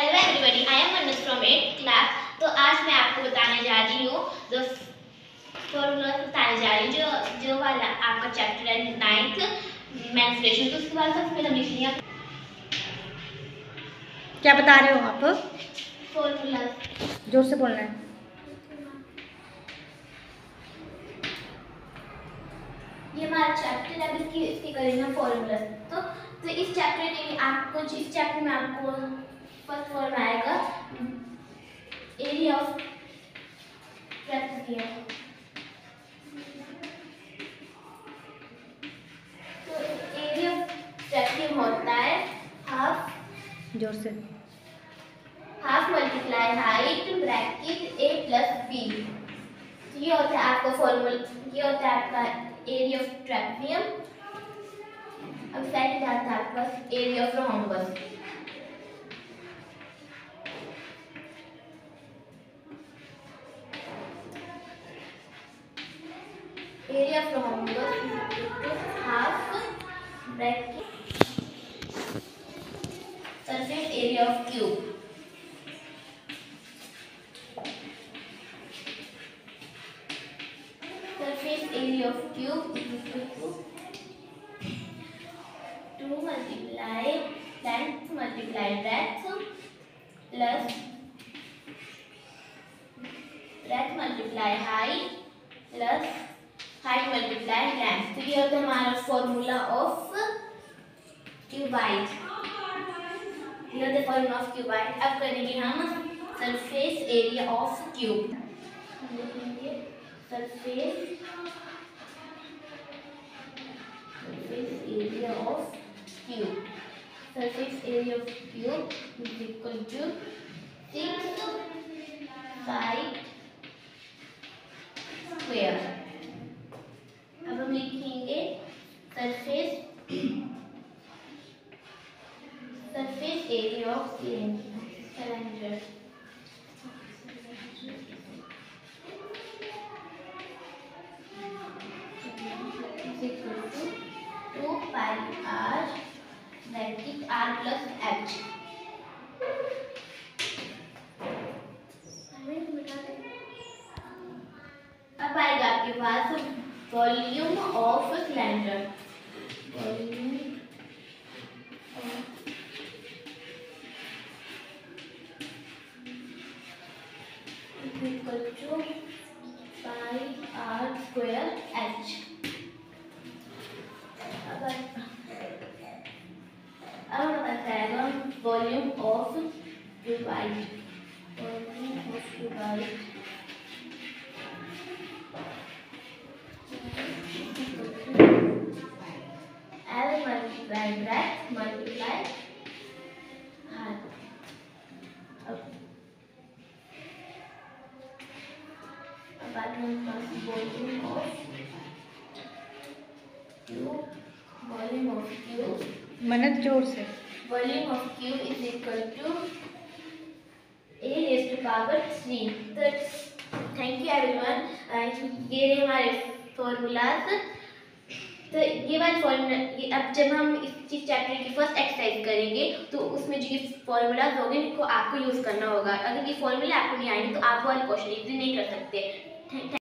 Hello everybody I am from eight class तो आज मैं आपको बताने जा रही हूँ जो फॉर्मूला बताने जा रही हूँ जो जो वाला आपका चैप्टर है नाइन्थ तो उसके बाद सबसे पहले हम लिख लिया। क्या बता रहे हो आप? फॉर्मूला ज़ोर से बोलना है। ये हमारा चैप्टर है इसकी इसकी करेंगे फॉर्मूला तो तो इस चैप्टर के लिए आपको इस चैप्टर में आपको फ़र्स्ट फॉर्म आएगा। एरिया ऑफ़ ट्रेपेजियम तो एरिया ऑफ़ ट्रेपेजियम होता है हाफ़ ज़ोर से। Half multiply height bracket A plus B ये होता है आपका फॉर्मूला ये होता है आपका एरिया ऑफ़ ट्रेपेजियम अब सेकंड आता है आपका area of rhombus area of rhombus is equal to half bracket surface Surface area of cube is equal to 2 multiply length multiply breadth plus breadth multiply height plus height multiply length तो ये होता है हमारा formula of cuboid ये होता है formula of cuboid अब करेंगे हम surface area of cube लिखेंगे surface surface area of cube. Surface area of cube is equal to 6 5 square. अब हम लिखेंगे surface surface area of cylinder 2 pi r bracket r plus h. अब आएगा आपके पास volume of cylinder volume r square h. अब अब हमें बताएगा volume of cuboid volume of cuboid L multiply breadth multiply height. अब अब बात में पास volume of cube volume of मनत ज़ोर से। Volume of cube is equal to a raised to power 3 तो थैंक यू एवरीवन ये रहे हमारे फॉर्मूलाज तो ये वाले फॉर्मूला अब जब हम इस चीज़ चैप्टर की फ़र्स्ट एक्सरसाइज करेंगे तो उसमें जो ये फॉर्मूलाज होंगे, इनको आपको यूज़ करना होगा। अगर ये फॉर्मूला आपको नहीं आएँगे तो आप वाले क्वेश्चन इजी नहीं कर सकते।